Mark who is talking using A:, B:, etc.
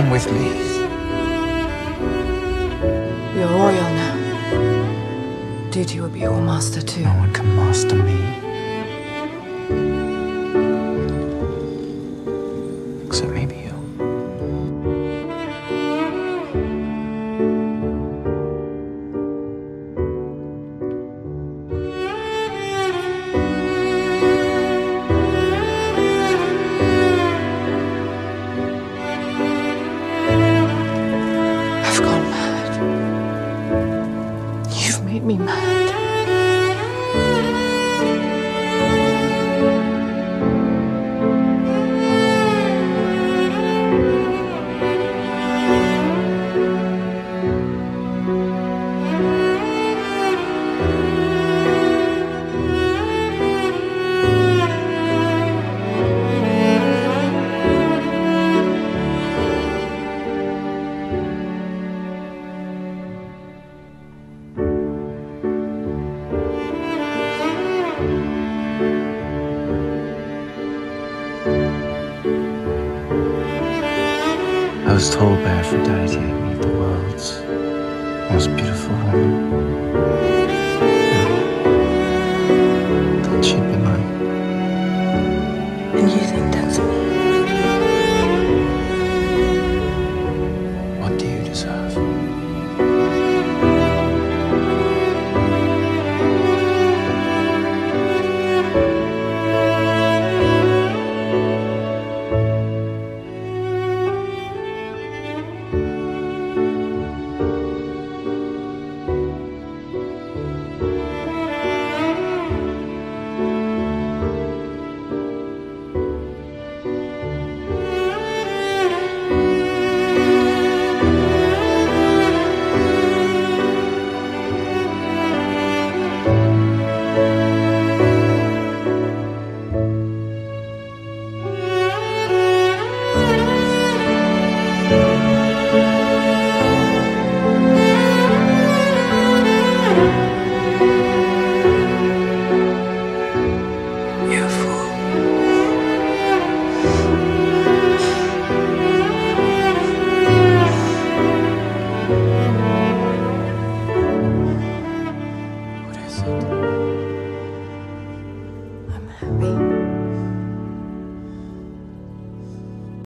A: Come with me.
B: You're royal now. Duty will be your master too.
A: No one can master me. Except maybe Música was told by Aphrodite I'd meet the world's most beautiful woman.